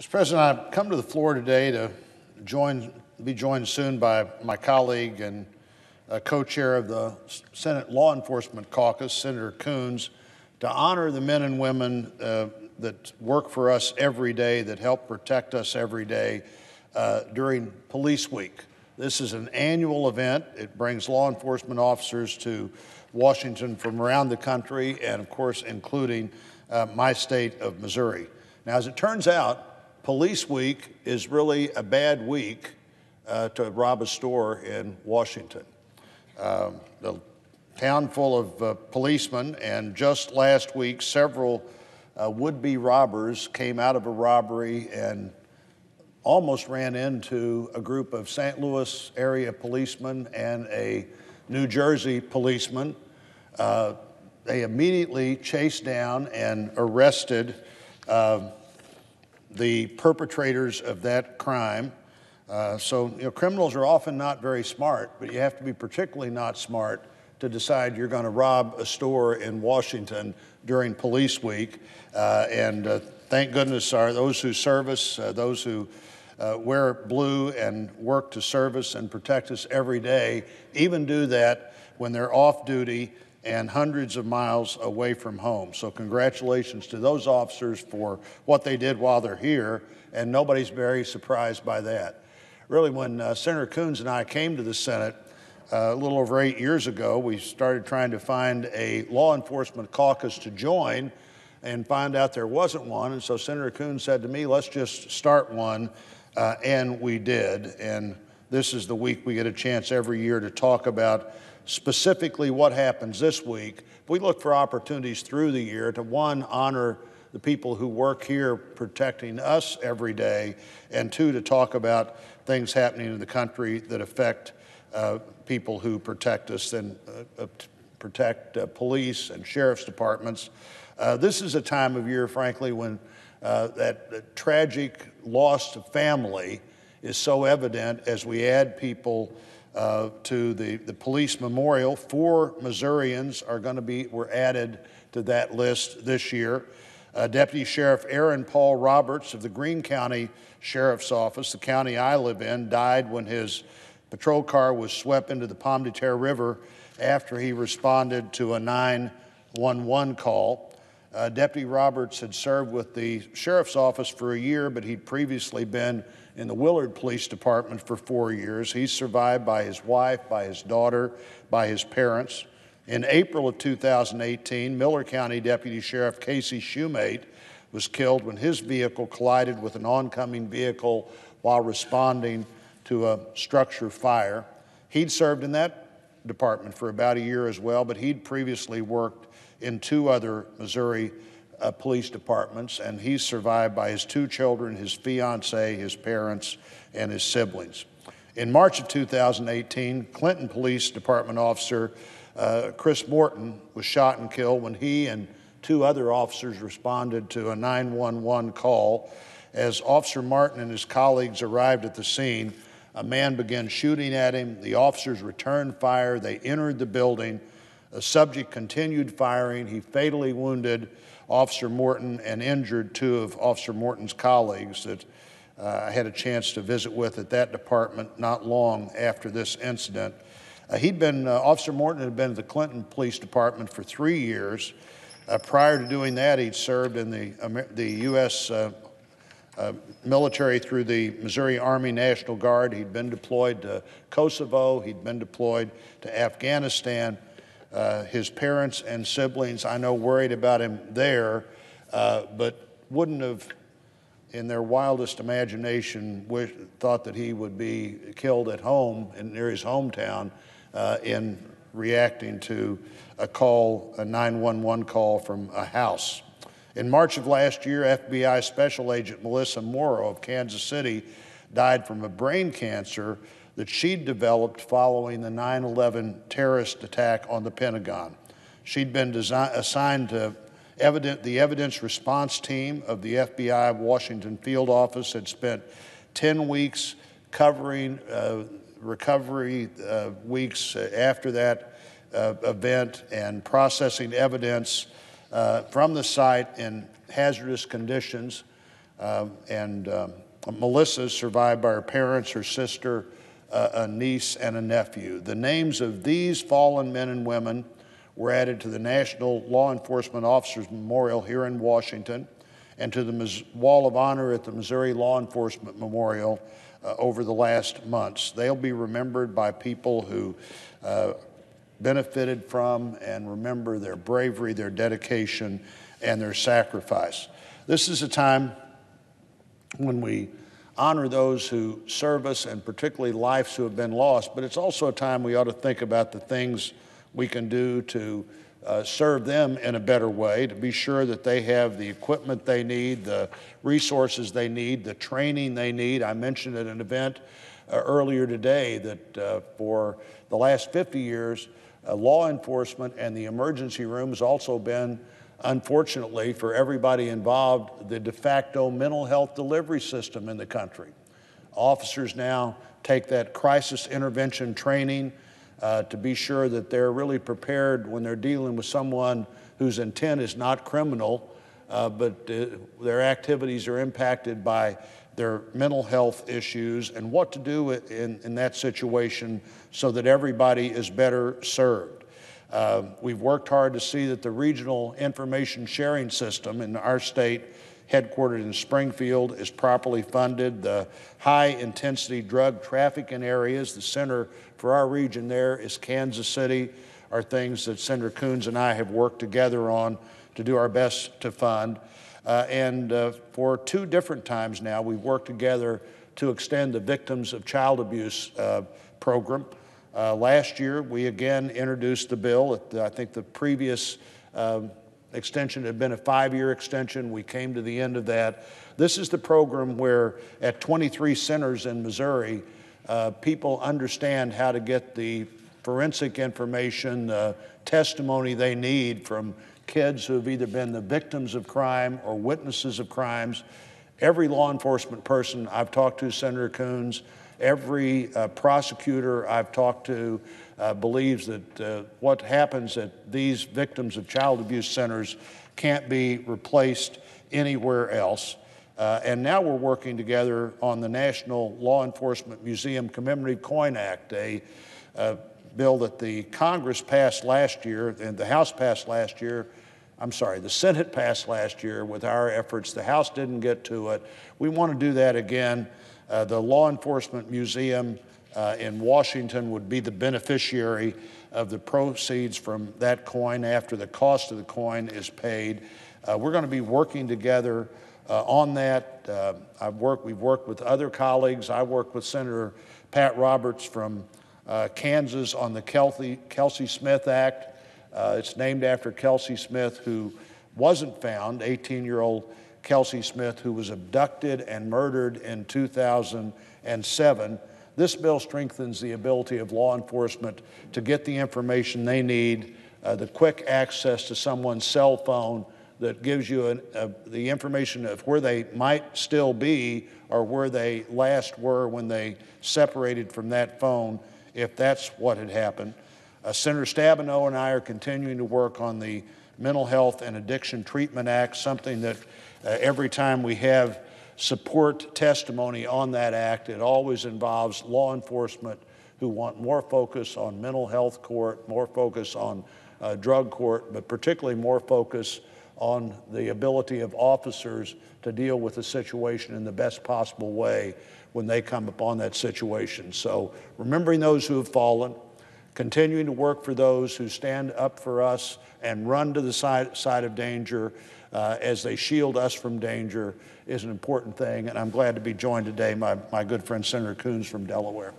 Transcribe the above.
Mr. President, I've come to the floor today to join, be joined soon by my colleague and uh, co-chair of the Senate Law Enforcement Caucus, Senator Coons, to honor the men and women uh, that work for us every day, that help protect us every day uh, during Police Week. This is an annual event. It brings law enforcement officers to Washington from around the country and, of course, including uh, my state of Missouri. Now, as it turns out, Police Week is really a bad week uh, to rob a store in Washington. Um, the town full of uh, policemen, and just last week, several uh, would be robbers came out of a robbery and almost ran into a group of St. Louis area policemen and a New Jersey policeman. Uh, they immediately chased down and arrested um, the perpetrators of that crime. Uh, so, you know, criminals are often not very smart, but you have to be particularly not smart to decide you're going to rob a store in Washington during Police Week. Uh, and uh, thank goodness are those who service, uh, those who uh, wear blue and work to service and protect us every day, even do that when they're off duty and hundreds of miles away from home. So, congratulations to those officers for what they did while they're here, and nobody's very surprised by that. Really, when uh, Senator Coons and I came to the Senate uh, a little over eight years ago, we started trying to find a law enforcement caucus to join and find out there wasn't one. And so Senator Coons said to me, let's just start one. Uh, and we did. And this is the week we get a chance every year to talk about specifically what happens this week. We look for opportunities through the year to one, honor the people who work here protecting us every day, and two, to talk about things happening in the country that affect uh, people who protect us and uh, protect uh, police and sheriff's departments. Uh, this is a time of year, frankly, when uh, that, that tragic loss of family is so evident as we add people uh, to the, the police memorial. Four Missourians are going to be were added to that list this year. Uh, Deputy Sheriff Aaron Paul Roberts of the Greene County Sheriff's Office, the county I live in, died when his patrol car was swept into the Pomme de Terre River after he responded to a 911 call. Uh, Deputy Roberts had served with the sheriff's office for a year, but he'd previously been in the Willard Police Department for four years. He's survived by his wife, by his daughter, by his parents. In April of 2018, Miller County Deputy Sheriff Casey Shumate was killed when his vehicle collided with an oncoming vehicle while responding to a structure fire. He'd served in that department for about a year as well, but he'd previously worked in two other Missouri uh, police departments, and he's survived by his two children, his fiance, his parents, and his siblings. In March of 2018, Clinton Police Department officer uh, Chris Morton was shot and killed when he and two other officers responded to a 911 call. As Officer Martin and his colleagues arrived at the scene, a man began shooting at him. The officers returned fire. They entered the building. The subject continued firing. He fatally wounded Officer Morton and injured two of Officer Morton's colleagues that uh, I had a chance to visit with at that department not long after this incident. Uh, he'd been, uh, Officer Morton had been at the Clinton Police Department for three years. Uh, prior to doing that, he'd served in the, the U.S. Uh, uh, military through the Missouri Army National Guard. He'd been deployed to Kosovo, he'd been deployed to Afghanistan. Uh, his parents and siblings, I know, worried about him there, uh, but wouldn't have, in their wildest imagination, wish, thought that he would be killed at home in, near his hometown uh, in reacting to a call, a 911 call from a house. In March of last year, FBI Special Agent Melissa Morrow of Kansas City died from a brain cancer that she'd developed following the 9 11 terrorist attack on the Pentagon. She'd been design- assigned to evident, the evidence response team of the FBI Washington field office, had spent 10 weeks covering uh, recovery uh, weeks after that uh, event and processing evidence uh, from the site in hazardous conditions Um, and um, Melissa survived by her parents, her sister, a niece, and a nephew. The names of these fallen men and women were added to the National Law Enforcement Officers Memorial here in Washington and to the Wall of Honor at the Missouri Law Enforcement Memorial uh, over the last months. They'll be remembered by people who uh, benefited from and remember their bravery, their dedication, and their sacrifice. This is a time when we honor those who serve us and particularly lives who have been lost, but it's also a time we ought to think about the things we can do to uh, serve them in a better way, to be sure that they have the equipment they need, the resources they need, the training they need. I mentioned at an event uh, earlier today that uh, for the last 50 years, uh, law enforcement and the emergency room has also been, unfortunately, for everybody involved, the de facto mental health delivery system in the country. Officers now take that crisis intervention training uh, to be sure that they're really prepared when they're dealing with someone whose intent is not criminal, uh, but uh, their activities are impacted by their mental health issues and what to do in, in that situation so that everybody is better served. Uh, we've worked hard to see that the regional information sharing system in our state headquartered in Springfield, is properly funded. The high intensity drug trafficking areas, the center for our region there is Kansas City, are things that Senator Coons and I have worked together on to do our best to fund. Uh, and uh, for two different times now, we've worked together to extend the Victims of Child Abuse uh, program. Uh, last year, we again introduced the bill. I think the previous um, extension had been a five year extension. We came to the end of that. This is the program where, at 23 centers in Missouri, uh, people understand how to get the forensic information, the testimony they need from kids who have either been the victims of crime or witnesses of crimes. Every law enforcement person I've talked to, Senator Coons, every uh, prosecutor I've talked to, uh, believes that uh, what happens at these victims of child abuse centers can't be replaced anywhere else. Uh, and now we're working together on the National Law Enforcement Museum Commemorative Coin Act, a, a bill that the Congress passed last year and the House passed last year. I'm sorry, the Senate passed last year with our efforts. The House didn't get to it. We want to do that again. Uh, the Law Enforcement Museum uh, in Washington would be the beneficiary of the proceeds from that coin after the cost of the coin is paid. Uh, we're going to be working together uh, on that. Uh, I've worked, we've worked with other colleagues. I worked with Senator Pat Roberts from Kansas on the Kelsey, Kelsey Smith Act. It's named after Kelsey Smith, who wasn't found, 18 year old Kelsey Smith, who was abducted and murdered in 2007. This bill strengthens the ability of law enforcement to get the information they need, uh, the quick access to someone's cell phone that gives you an, uh, the information of where they might still be or where they last were when they separated from that phone, if that's what had happened. Uh, Senator Stabenow and I are continuing to work on the Mental Health and Addiction Treatment Act, something that uh, every time we have support testimony on that act. It always involves law enforcement who want more focus on mental health court, more focus on uh, drug court, but particularly more focus on the ability of officers to deal with the situation in the best possible way when they come upon that situation. So, remembering those who have fallen, continuing to work for those who stand up for us and run to the side, side of danger uh, as they shield us from danger is an important thing. And I'm glad to be joined today by my good friend Senator Coons from Delaware.